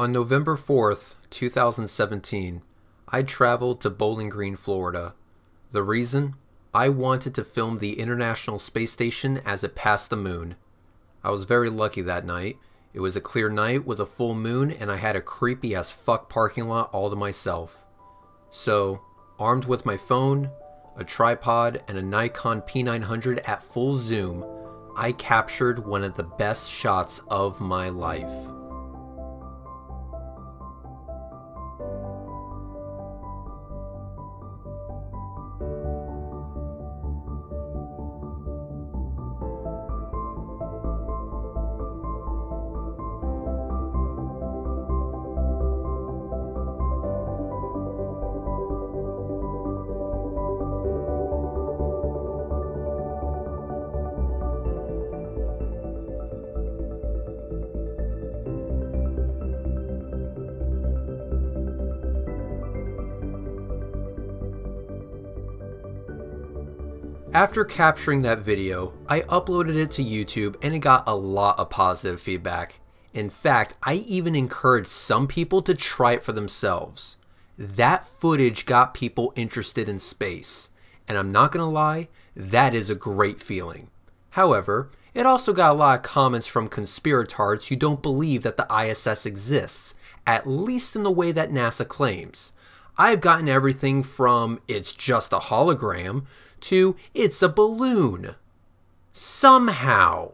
On November 4th, 2017, I traveled to Bowling Green, Florida. The reason? I wanted to film the International Space Station as it passed the moon. I was very lucky that night. It was a clear night with a full moon, and I had a creepy as fuck parking lot all to myself. So, armed with my phone, a tripod, and a Nikon P900 at full zoom, I captured one of the best shots of my life. After capturing that video, I uploaded it to YouTube and it got a lot of positive feedback. In fact, I even encouraged some people to try it for themselves. That footage got people interested in space, and I'm not gonna lie, that is a great feeling. However, it also got a lot of comments from conspiratards who don't believe that the ISS exists, at least in the way that NASA claims. I've gotten everything from it's just a hologram to it's a balloon. Somehow.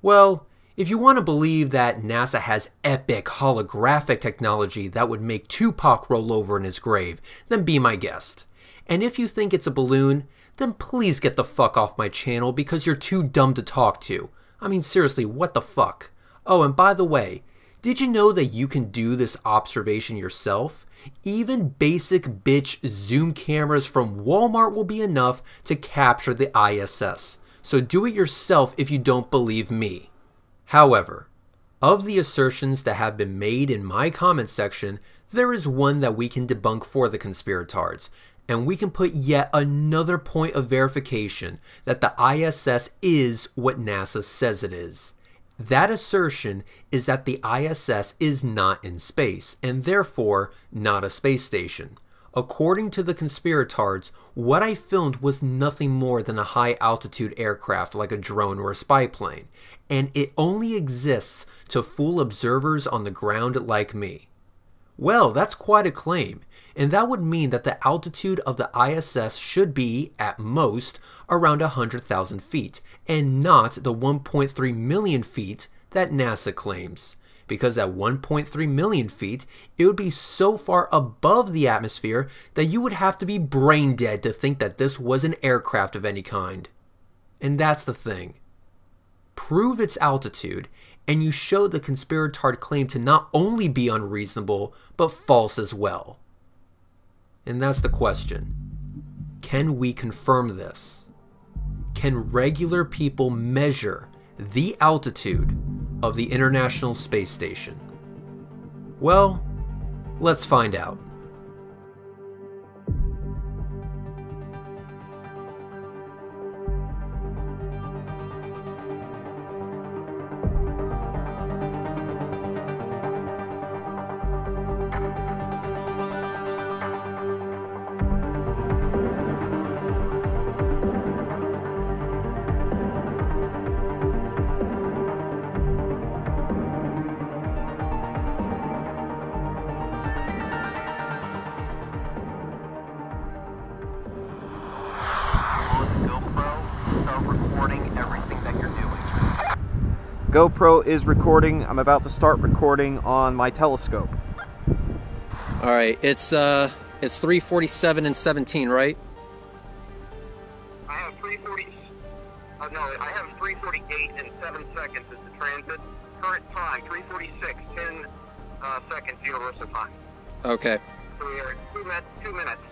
Well, if you want to believe that NASA has epic holographic technology that would make Tupac roll over in his grave, then be my guest. And if you think it's a balloon, then please get the fuck off my channel because you're too dumb to talk to. I mean, seriously, what the fuck? Oh, and by the way, did you know that you can do this observation yourself? Even basic bitch zoom cameras from Walmart will be enough to capture the ISS. So do it yourself if you don't believe me. However, of the assertions that have been made in my comment section, there is one that we can debunk for the conspiratards, and we can put yet another point of verification that the ISS is what NASA says it is. That assertion is that the ISS is not in space, and therefore not a space station. According to the conspiratards, what I filmed was nothing more than a high altitude aircraft like a drone or a spy plane, and it only exists to fool observers on the ground like me. Well, that's quite a claim, and that would mean that the altitude of the ISS should be, at most, around 100,000 feet, and not the 1.3 million feet that NASA claims. Because at 1.3 million feet, it would be so far above the atmosphere that you would have to be brain dead to think that this was an aircraft of any kind. And that's the thing. Prove its altitude, and you show the conspiratard claim to not only be unreasonable, but false as well. And that's the question. Can we confirm this? Can regular people measure the altitude of the International Space Station? Well, let's find out. GoPro is recording. I'm about to start recording on my telescope. All right, it's uh, it's 3:47 and 17, right? I have 340. Uh, no, I have 348 and 7 seconds is the transit. Current time 346, 10 uh, seconds universal time. Okay. So we are two, minutes. two minutes.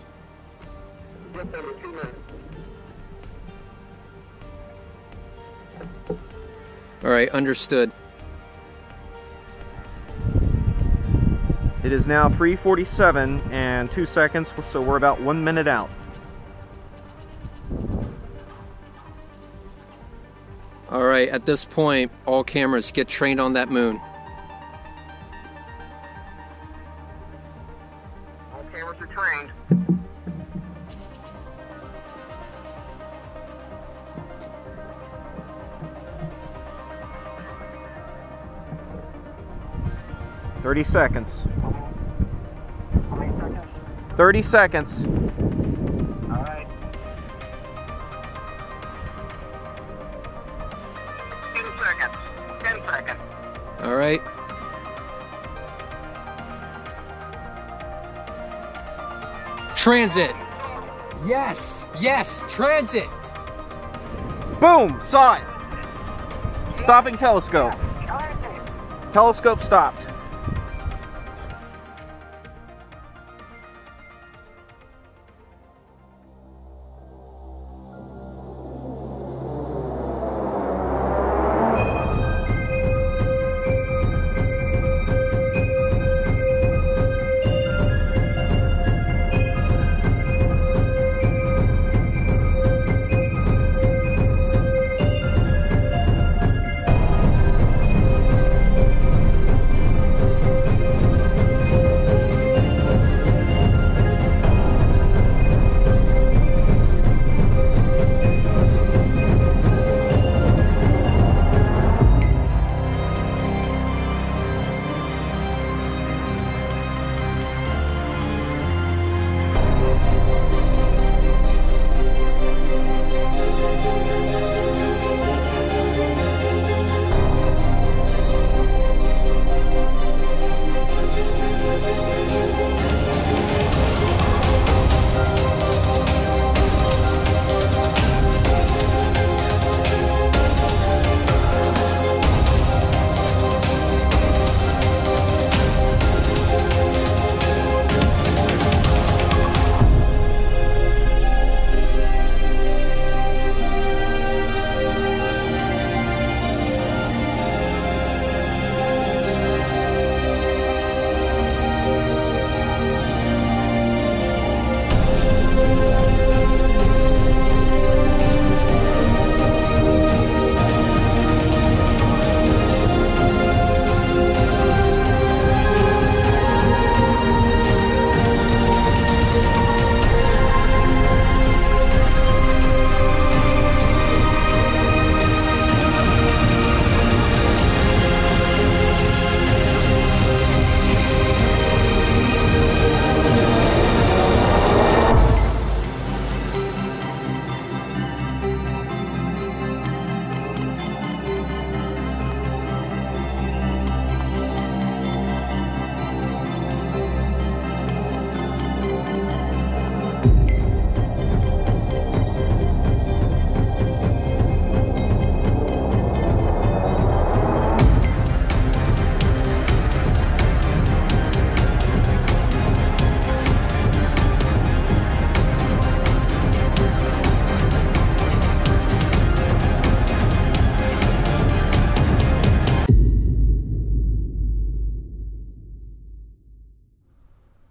Just under two minutes. All right, understood. It is now 347 and 2 seconds, so we're about 1 minute out. All right, at this point, all cameras get trained on that moon. 30 seconds. How many seconds? 30 seconds. All right. 10 seconds. 10 seconds. All right. Transit. Yes, yes, transit. Boom! Saw it. Stopping telescope. Telescope stopped.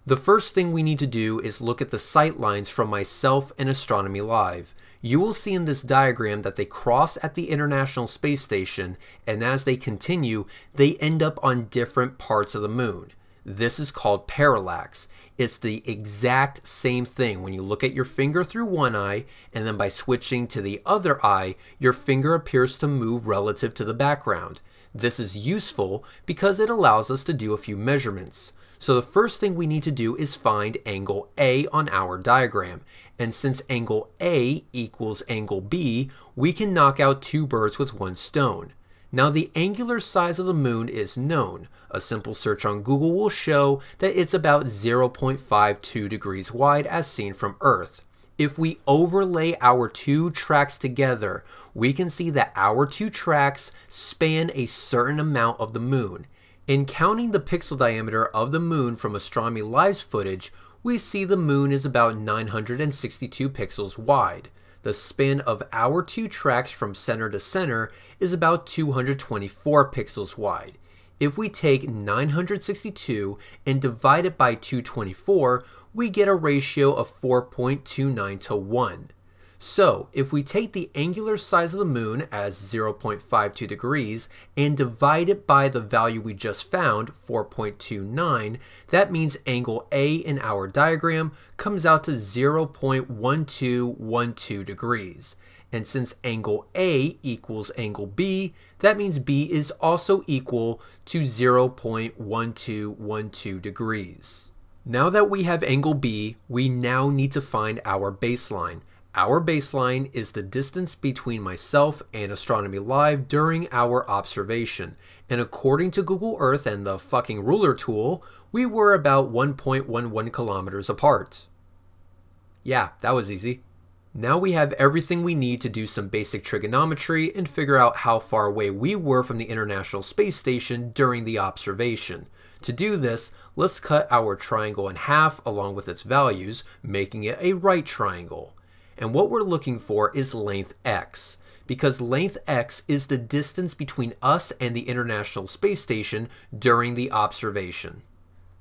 The first thing we need to do is look at the sight lines from myself and Astronomy Live. You will see in this diagram that they cross at the International Space Station, and as they continue, they end up on different parts of the moon. This is called parallax. It's the exact same thing when you look at your finger through one eye, and then by switching to the other eye, your finger appears to move relative to the background. This is useful because it allows us to do a few measurements. So the first thing we need to do is find angle A on our diagram. And since angle A equals angle B, we can knock out two birds with one stone. Now the angular size of the moon is known. A simple search on Google will show that it's about 0.52 degrees wide as seen from Earth. If we overlay our two tracks together, we can see that our two tracks span a certain amount of the moon. In counting the pixel diameter of the moon from Astronomy Live's footage, we see the moon is about 962 pixels wide. The span of our two tracks from center to center is about 224 pixels wide. If we take 962 and divide it by 224, we get a ratio of 4.29 to 1. So, if we take the angular size of the moon as 0.52 degrees and divide it by the value we just found, 4.29, that means angle A in our diagram comes out to 0.1212 degrees. And since angle A equals angle B, that means B is also equal to 0.1212 degrees. Now that we have angle B, we now need to find our baseline. Our baseline is the distance between myself and Astronomy Live during our observation. And according to Google Earth and the fucking ruler tool, we were about 1.11 kilometers apart. Yeah, that was easy. Now we have everything we need to do some basic trigonometry and figure out how far away we were from the International Space Station during the observation. To do this, let's cut our triangle in half along with its values, making it a right triangle. And what we're looking for is length x, because length x is the distance between us and the International Space Station during the observation.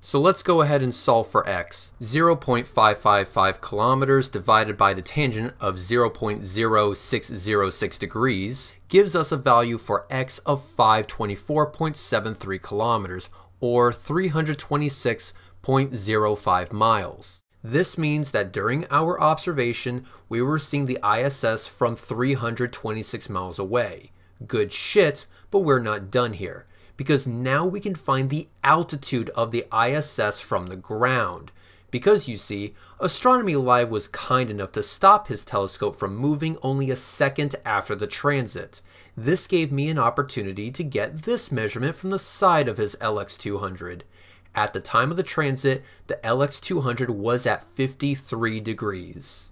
So let's go ahead and solve for x. 0.555 kilometers divided by the tangent of 0.0606 degrees gives us a value for x of 524.73 kilometers, or 326.05 miles. This means that during our observation, we were seeing the ISS from 326 miles away. Good shit, but we're not done here because now we can find the altitude of the ISS from the ground. Because you see, Astronomy Live was kind enough to stop his telescope from moving only a second after the transit. This gave me an opportunity to get this measurement from the side of his LX200. At the time of the transit, the LX200 was at 53 degrees.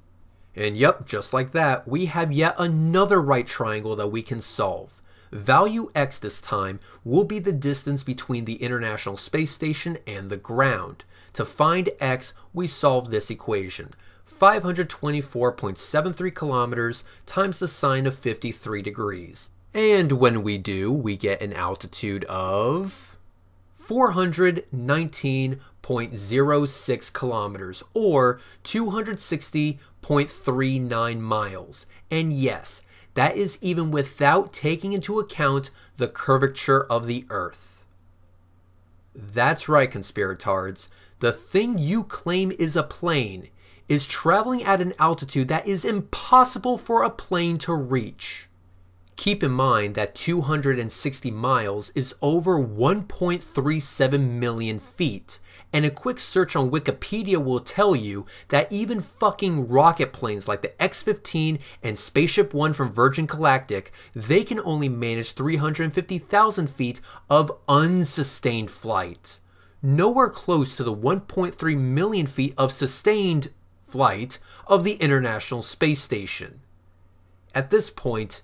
And yep, just like that, we have yet another right triangle that we can solve. Value x this time will be the distance between the International Space Station and the ground. To find x, we solve this equation. 524.73 kilometers times the sine of 53 degrees. And when we do, we get an altitude of 419.06 kilometers or 260.39 miles. And yes, that is even without taking into account the curvature of the Earth. That's right, conspiratards. The thing you claim is a plane is traveling at an altitude that is impossible for a plane to reach. Keep in mind that 260 miles is over 1.37 million feet, and a quick search on Wikipedia will tell you that even fucking rocket planes like the X-15 and Spaceship One from Virgin Galactic, they can only manage 350,000 feet of unsustained flight. Nowhere close to the 1.3 million feet of sustained flight of the International Space Station. At this point,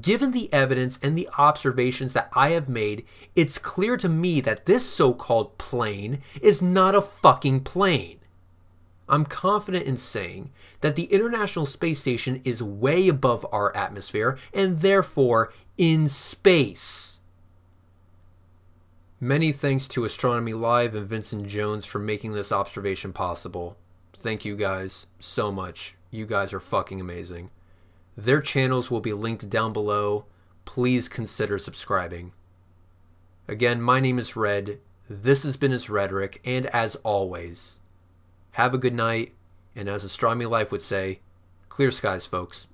Given the evidence and the observations that I have made, it's clear to me that this so called plane is not a fucking plane. I'm confident in saying that the International Space Station is way above our atmosphere and therefore in space. Many thanks to Astronomy Live and Vincent Jones for making this observation possible. Thank you guys so much. You guys are fucking amazing. Their channels will be linked down below. Please consider subscribing. Again, my name is Red. This has been his rhetoric, and as always, have a good night, and as Astronomy Live would say, clear skies, folks.